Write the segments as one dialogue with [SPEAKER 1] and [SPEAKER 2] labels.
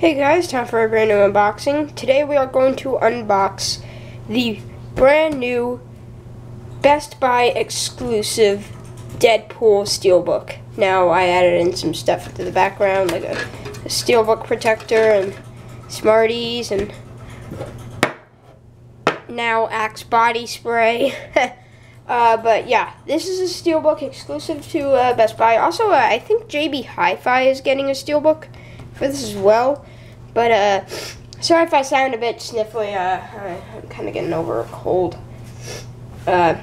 [SPEAKER 1] Hey guys, time for a brand new unboxing. Today we are going to unbox the brand new Best Buy exclusive Deadpool Steelbook. Now I added in some stuff to the background like a, a Steelbook protector and Smarties and now Axe body spray. uh, but yeah, this is a Steelbook exclusive to uh, Best Buy. Also, uh, I think JB Hi-Fi is getting a Steelbook for this as well. But uh, sorry if I sound a bit sniffly. Uh, I'm kind of getting over a cold. Uh,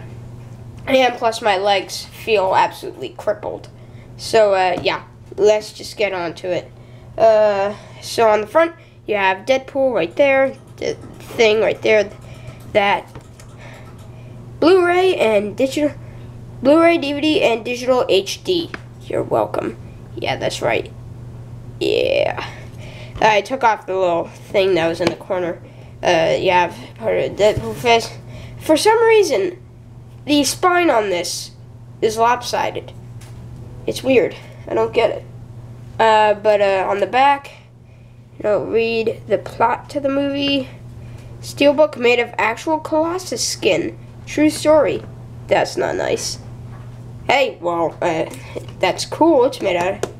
[SPEAKER 1] and plus my legs feel absolutely crippled. So uh, yeah, let's just get on to it. Uh, so on the front, you have Deadpool right there, the thing right there, that Blu-ray and digital, Blu-ray, DVD, and digital HD. You're welcome. Yeah, that's right. Yeah. I took off the little thing that was in the corner. Uh, have part of Deadpool face. For some reason, the spine on this is lopsided. It's weird. I don't get it. Uh, but uh, on the back, you know, read the plot to the movie. Steelbook made of actual Colossus skin. True story. That's not nice. Hey, well, uh, that's cool. It's made out of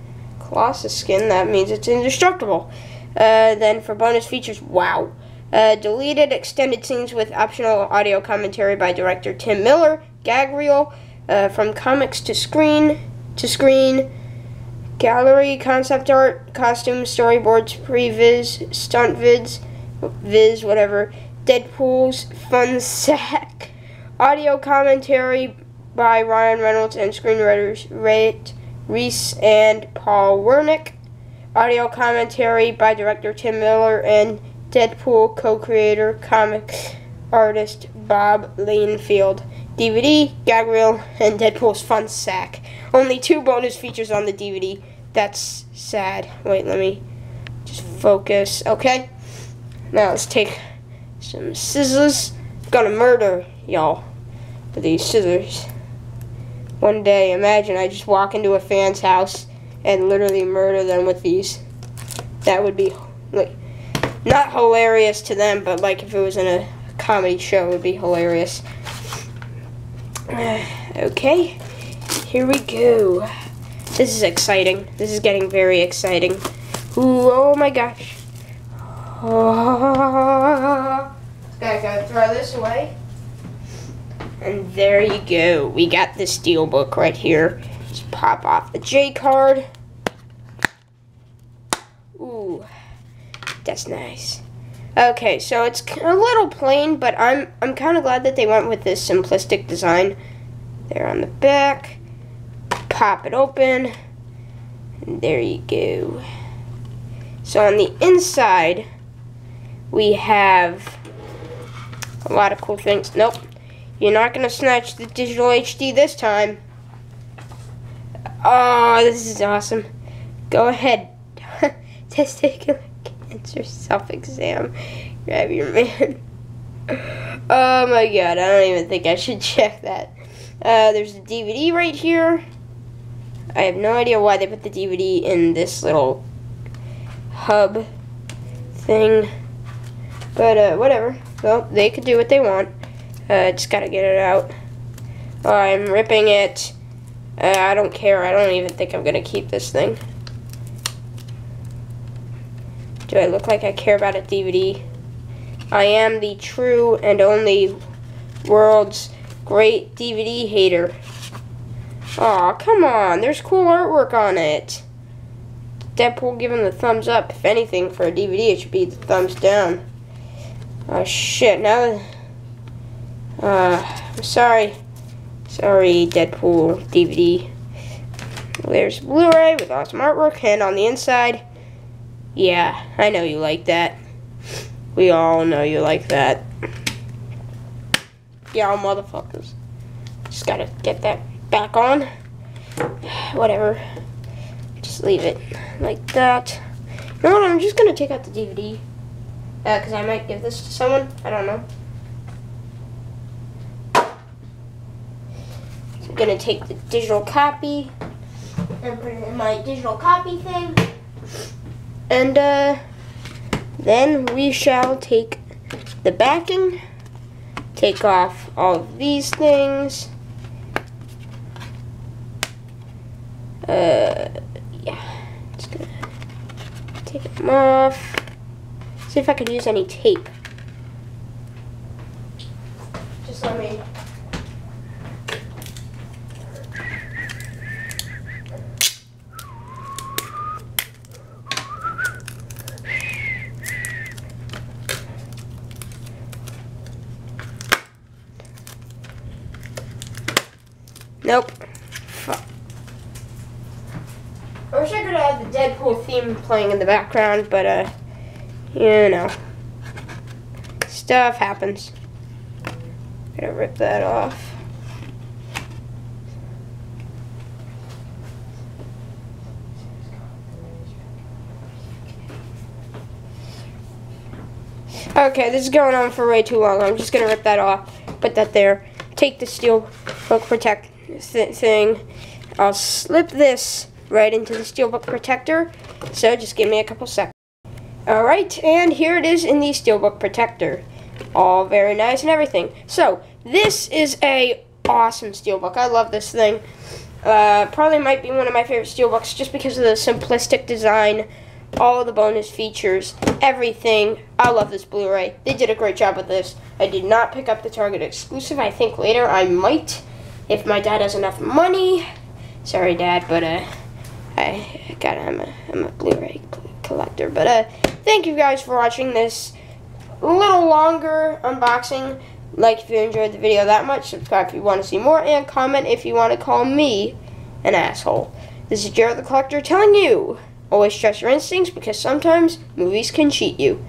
[SPEAKER 1] Colossus skin. That means it's indestructible. Uh, then for bonus features, wow. Uh, deleted extended scenes with optional audio commentary by director Tim Miller. Gag reel uh, from comics to screen to screen. Gallery, concept art, costumes, storyboards, previs, stunt vids, viz, whatever. Deadpool's fun sack. Audio commentary by Ryan Reynolds and screenwriters Rhett Reese and Paul Wernick. Audio commentary by director Tim Miller and Deadpool co-creator, comic artist Bob Liefeld. DVD, gag reel, and Deadpool's fun sack. Only two bonus features on the DVD. That's sad. Wait, let me just focus. Okay. Now let's take some scissors. Gonna murder y'all with these scissors. One day, imagine I just walk into a fan's house and literally murder them with these. That would be like not hilarious to them, but like if it was in a comedy show, it would be hilarious. okay, here we go. This is exciting. This is getting very exciting. Ooh, oh my gosh. Oh. Gotta go throw this away. And there you go. We got the steel book right here. Just pop off the J card. Ooh, that's nice. Okay, so it's a little plain, but I'm I'm kind of glad that they went with this simplistic design. There on the back. Pop it open. And there you go. So on the inside, we have a lot of cool things. Nope. You're not to snatch the digital HD this time. Oh, this is awesome. Go ahead. Testicular cancer self-exam. Grab your man. oh my god, I don't even think I should check that. Uh, there's a DVD right here. I have no idea why they put the DVD in this little hub thing. But, uh, whatever. Well, they could do what they want. Uh, just gotta get it out. Oh, I'm ripping it. Uh, I don't care. I don't even think I'm gonna keep this thing. Do I look like I care about a DVD? I am the true and only world's great DVD hater. Aw, come on. There's cool artwork on it. Deadpool giving the thumbs up. If anything, for a DVD, it should be the thumbs down. Oh, shit. Now... Uh, I'm sorry. Sorry, Deadpool DVD. There's Blu-ray with awesome artwork, and on the inside, yeah, I know you like that. We all know you like that. Yeah, all motherfuckers. Just gotta get that back on. Whatever. Just leave it like that. You know what, I'm just gonna take out the DVD. Because uh, I might give this to someone. I don't know. So I'm going to take the digital copy and put it in my digital copy thing. And, uh, Then we shall take the backing, take off all of these things. Uh, yeah, just gonna take them off. See if I could use any tape. Just let me. Nope. Fuck. I wish I could have the Deadpool theme playing in the background, but uh, you know, stuff happens. Gotta rip that off. Okay, this is going on for way too long. I'm just gonna rip that off, put that there, take the steel book protect thing. I'll slip this right into the steelbook protector. So just give me a couple seconds. Alright, and here it is in the steelbook protector. All very nice and everything. So, this is a awesome steelbook. I love this thing. Uh, probably might be one of my favorite steelbooks just because of the simplistic design, all the bonus features, everything. I love this Blu-ray. They did a great job with this. I did not pick up the Target exclusive. I think later I might if my dad has enough money. Sorry, Dad, but uh, I got I'm a I'm a Blu-ray collector. But uh, thank you guys for watching this little longer unboxing. Like if you enjoyed the video that much, subscribe if you want to see more, and comment if you want to call me an asshole. This is Jared the Collector telling you, always trust your instincts because sometimes movies can cheat you.